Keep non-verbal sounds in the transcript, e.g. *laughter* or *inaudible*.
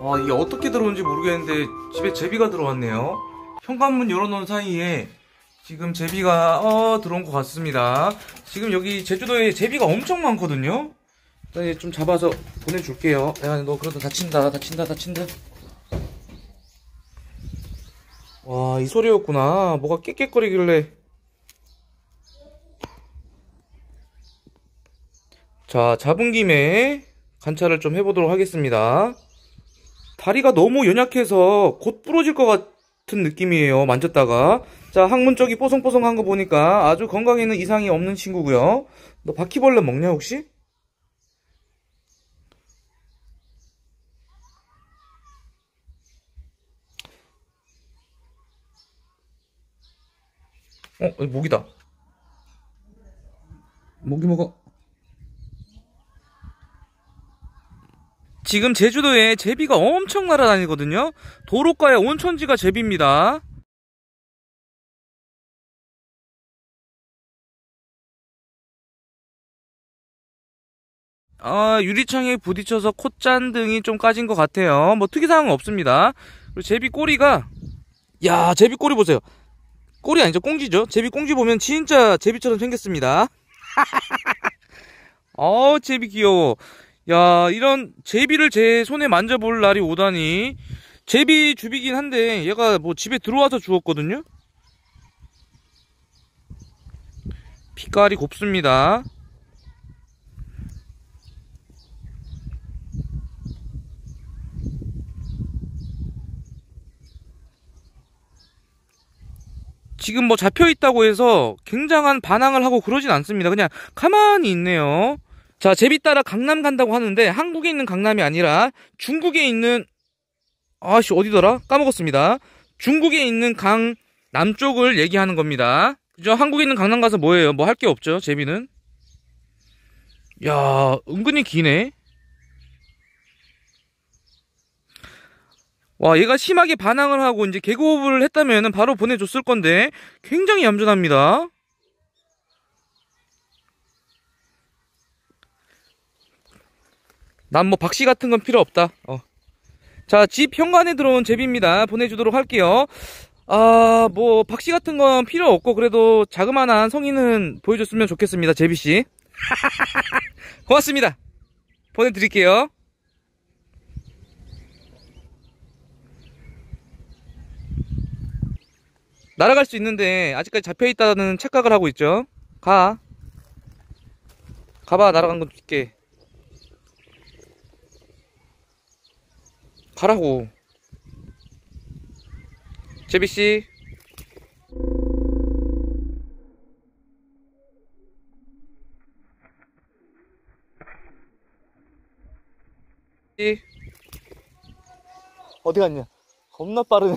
아, 이게 어떻게 들어온지 모르겠는데 집에 제비가 들어왔네요. 현관문 열어놓은 사이에 지금 제비가 어, 들어온 것 같습니다. 지금 여기 제주도에 제비가 엄청 많거든요. 일단 얘좀 잡아서 보내줄게요. 야, 너 그러다 다친다, 다친다, 다친다. 와, 이 소리였구나. 뭐가 깨깨거리길래. 자, 잡은 김에 관찰을 좀 해보도록 하겠습니다. 다리가 너무 연약해서 곧 부러질 것 같은 느낌이에요. 만졌다가. 자, 항문 쪽이 뽀송뽀송한 거 보니까 아주 건강에는 이상이 없는 친구고요. 너 바퀴벌레 먹냐, 혹시? 어, 모기다. 모기 먹어. 지금 제주도에 제비가 엄청 날아다니거든요. 도로가에 온천지가 제비입니다. 아, 유리창에 부딪혀서 콧잔 등이 좀 까진 것 같아요. 뭐 특이사항은 없습니다. 그리고 제비 꼬리가, 야, 제비 꼬리 보세요. 꼬리 아니죠? 꽁지죠? 제비 꽁지 보면 진짜 제비처럼 생겼습니다. *laughs* 어우, 제비 귀여워. 야, 이런 제비를 제 손에 만져볼 날이 오다니. 제비 주비긴 한데 얘가 뭐 집에 들어와서 주웠거든요. 빛깔이 곱습니다. 지금 뭐 잡혀 있다고 해서 굉장한 반항을 하고 그러진 않습니다. 그냥 가만히 있네요. 자, 제비 따라 강남 간다고 하는데 한국에 있는 강남이 아니라 중국에 있는 아씨 어디더라? 까먹었습니다. 중국에 있는 강 남쪽을 얘기하는 겁니다. 그죠? 한국에 있는 강남 가서 뭐예요? 뭐 할 게 없죠. 제비는. 야, 은근히 기네. 와, 얘가 심하게 반항을 하고 이제 개고흡을 했다면 바로 보내줬을 건데 굉장히 얌전합니다. 난 뭐 박씨 같은 건 필요 없다. 어. 자, 집 현관에 들어온 제비입니다. 보내주도록 할게요. 아, 뭐 박씨 같은 건 필요 없고 그래도 자그마한 성인은 보여줬으면 좋겠습니다. 제비 씨. *laughs* 고맙습니다. 보내드릴게요. 날아갈 수 있는데 아직까지 잡혀있다는 착각을 하고 있죠. 가. 가봐, 날아간 거 줄게. 가라고. 제비씨. 어디 갔냐? 겁나 빠르네.